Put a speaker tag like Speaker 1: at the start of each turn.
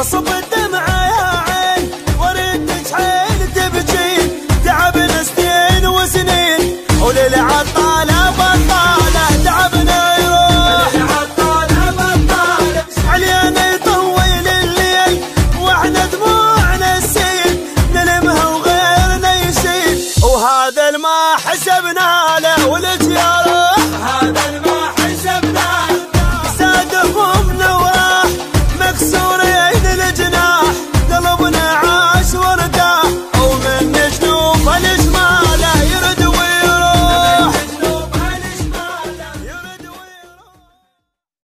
Speaker 1: اصب الدمعة يا عين وريد تشعل تبجي تعب سنين وسنين وليل عطاله بطالة تعبنا يروح عطاله بطالة. علينا يطول الليل وإحنا دموعنا السيل نلمها وغيرنا يشيل. وهذا ما حسبنا له ولجي